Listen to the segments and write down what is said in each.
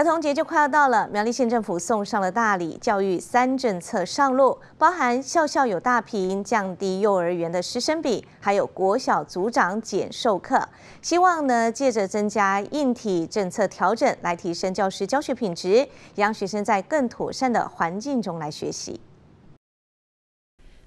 儿童节就快要到了，苗栗县政府送上了大礼，教育三政策上路，包含校校有大屏、降低幼儿园的师生比，还有国小组长减授课，希望呢借着增加硬体政策调整，来提升教师教学品质，让学生在更妥善的环境中来学习。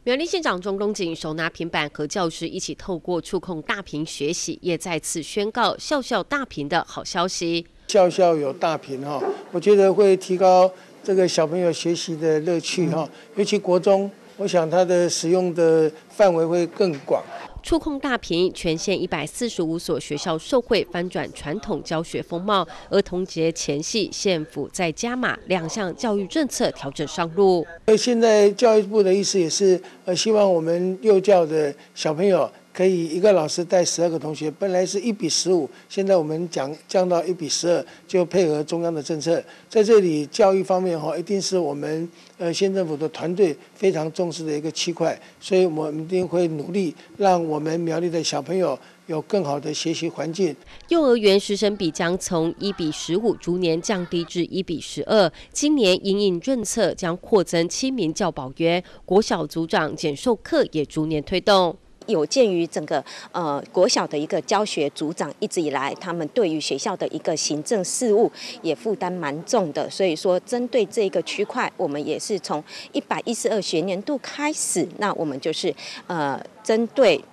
苗栗县长钟东锦手拿平板和教师一起透过触控大屏学习，也再次宣告校校大屏的好消息。校校有大屏哈，我觉得会提高这个小朋友学习的乐趣哈，尤其国中，我想它的使用的范围会更广。触控大屏，全县一百四十五所学校受惠，翻转传统教学风貌。儿童节前夕，县府在加码两项教育政策调整上路。现在教育部的意思也是，呃，希望我们幼教的小朋友。可以一个老师带十二个同学，本来是一比十五，现在我们讲降到一比十二，就配合中央的政策，在这里教育方面哈，一定是我们呃县政府的团队非常重视的一个区块，所以我们一定会努力让我们苗栗的小朋友有更好的学习环境。幼儿园师生比将从一比十五逐年降低至一比十二，今年因应政策将扩增七名教保员，国小组长减授课也逐年推动。有鉴于整个呃国小的一个教学组长一直以来，他们对于学校的一个行政事务也负担蛮重的，所以说针对这个区块，我们也是从一百一十二学年度开始，那我们就是呃针对。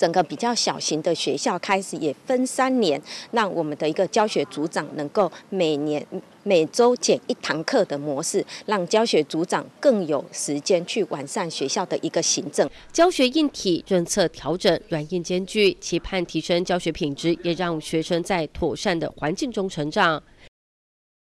整个比较小型的学校开始也分三年，让我们的一个教学组长能够每年每周减一堂课的模式，让教学组长更有时间去完善学校的一个行政、教学硬体政策调整，软硬兼具，期盼提升教学品质，也让学生在妥善的环境中成长。